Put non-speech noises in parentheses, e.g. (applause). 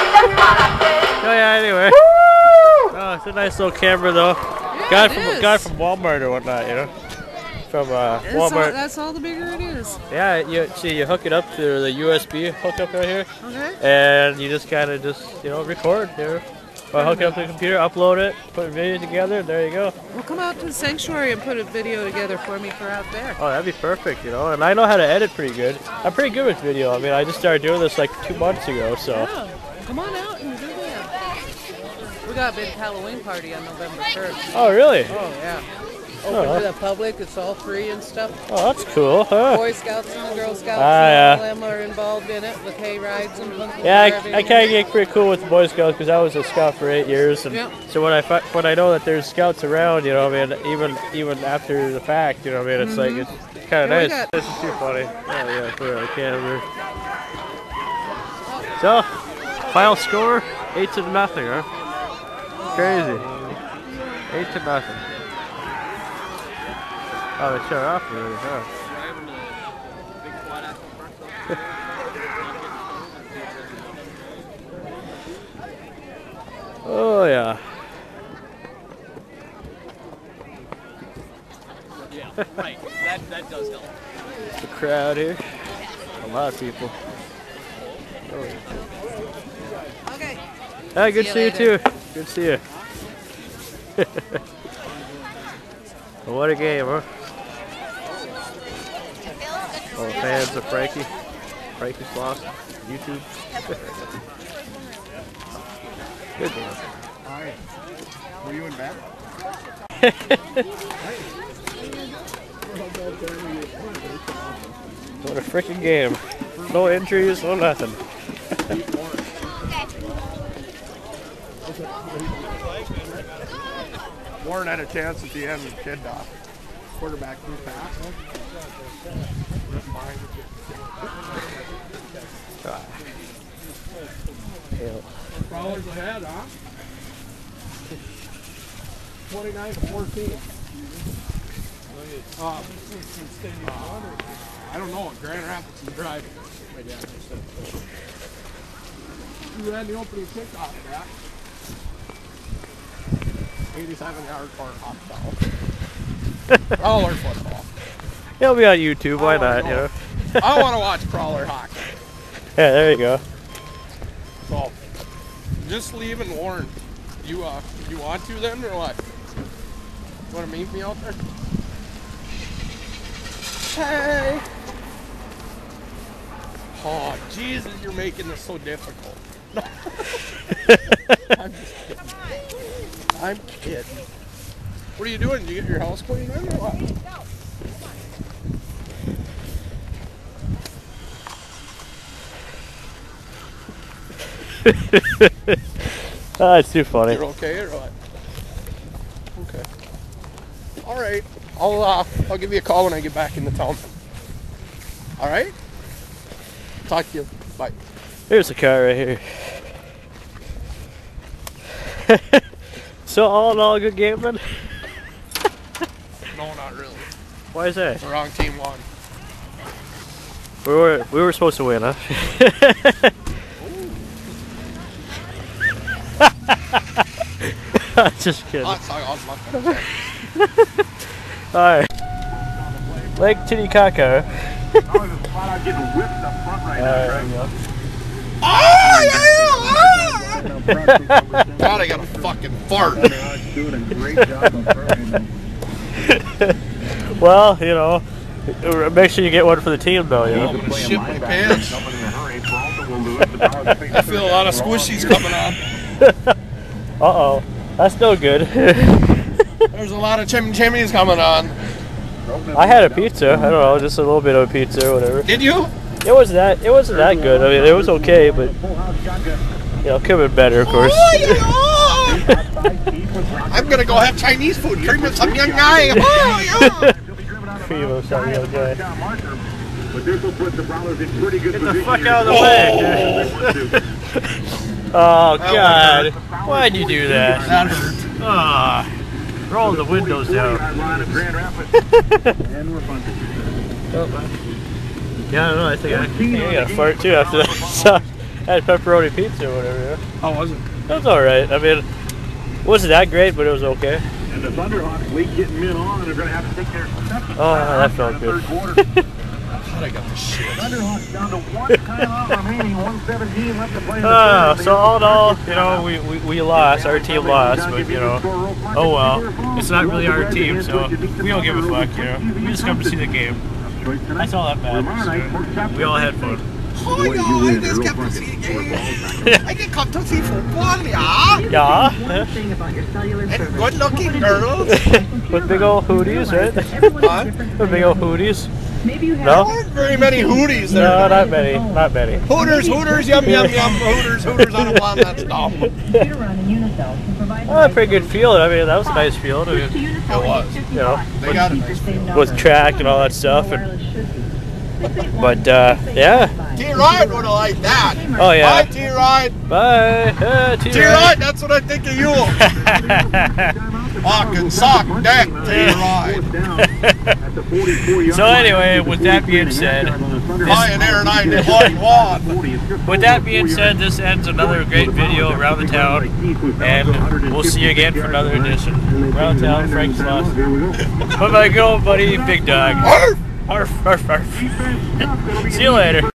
Oh yeah. Anyway. Oh, it's a nice little camera though. Yeah, Guy it from is. guy from Walmart or whatnot, you know. From uh, That's all, Walmart. that's all the bigger it is. Yeah, you see, you hook it up to the USB hookup right here, Okay. and you just kind of just you know record there. Or hook it up to the computer, upload it, put a video together, there you go. Well, come out to the sanctuary and put a video together for me for out there. Oh, that'd be perfect, you know. And I know how to edit pretty good. I'm pretty good with video. I mean, I just started doing this like two months ago, so. Yeah. Come on out and do that. We got a big Halloween party on November 1st. Oh, really? Oh, yeah. Open Oh. to the public. It's all free and stuff. Oh, that's cool, huh? Boy Scouts and the Girl Scouts Ah, and yeah. them are involved in it with hay rides and Yeah, I, I kind of get pretty cool with the Boy Scouts because I was a scout for eight years, and Yeah. so when I when I know that there's scouts around, you know, I mean, even even after the fact, you know, I mean, it's like it's kind of nice. This is too funny. Oh yeah, put it camera. So, final score, eight to nothing, huh? Crazy. Eight to nothing. Oh, they shut off huh? (laughs) Oh yeah. Right. That that does (laughs) help. The crowd here. A lot of people. Yeah. Okay. Hi, good to see you you too. Good to see you. (laughs) What a game, huh? Oh, fans of Frankie. Frankie Floss. YouTube. Good. Hi. Were you in bed? (laughs) What a freaking game. No injuries, no nothing. Warren had a chance at the end kid off. Quarterback pass. Hell. Prowlers ahead, huh? 29 to 14. Uh, uh, I don't know. Grand Rapids is driving. You ran the opening kickoff back. 87 yard or hot foul. Prowler football. He'll be on YouTube, why I wanna not, you know. know? I want to watch Prowler hockey. Yeah, there you go. So, just and warn. You uh, you want to then or what? You want to meet me out there? Hey. Oh Jesus, you're making this so difficult. (laughs) I'm just kidding. I'm kidding. What are you doing? Did you get your house cleaned then or what? Ah, it's too funny. You're okay or what? Okay. All right. I'll uh, I'll give you a call when I get back in the town. All right. Talk to you. Bye. Here's the car right here. (laughs) so all in all, good game then? No, not really. Why is that? The wrong team won. We were we were supposed to win, huh? (laughs) Just kidding. Oh, it's not on my phone. All right. Lake Titicaca. (laughs) God, I got a fucking fart. (laughs) Well, you know, make sure you get one for the team, though. You know. I'm gonna shit my pants. (laughs) I feel a lot of squishies coming on. (laughs) Uh oh, that's no good. There's a lot of chim chimneys coming on. I had a pizza. I don't know, just a little bit of a pizza or whatever. Did you? It wasn't that. It wasn't that good. I mean, it was okay, but you know, could have been better, of course. I'm gonna go have Chinese food. Cream of some young guy. (laughs) Oh, yeah. Cream of some young guy. But this will put the Prowlers in pretty good Get the fuck out of the way. Oh (laughs) God! Why'd you do that? That hurt. Ah, roll the windows down. Line of Grand Rapids. (laughs) and we're bunted. Yeah, I don't know. I think I, I think I got a fart too after that. I had pepperoni pizza or whatever. Yeah. How was it? That was all right. I mean, it wasn't that great, but it was okay. And the Thunderhawks late getting men on, and they're going to have to take their second Oh, that timeout felt good. third quarter. (laughs) I got the shit. Thunderhawks down to one timeout remaining, 117 left to play in the Uh, so all in all, you know, we, we, we lost. Our team lost, but you know, oh well. It's not really our team, so we don't give a fuck. You know, we just come to see the game. That's all that matters. We all had fun. Oh, yeah, I just kept to see the game. I can come to see football, yeah. Yeah, And good looking girls. (laughs) with big old hooties, right? Huh? with big old hooties. There No, weren't very many hooties there. no, not many, not many. Hooters, Hooters, yum, yum, yum, Hooters, Hooters on a bomb, that's dumb. Oh, a pretty good field. I mean, that was a nice field. I mean, It was. you know, They got a nice field. with track and all that stuff. And, but uh, yeah. T Ryan would have liked that. Oh yeah. Bye, yeah. T Ryan. Bye. Uh, T Ryan, that's what I think of you. (laughs) Fucking sock deck, T Ryan. so anyway, with that being said, Pioneer 91. with that being said, this ends another great video around the town, and we'll see you again for another edition. Around town, Frank Slawson. But my good old buddy, Big Dog. Arf, arf, arf. (laughs) See you later.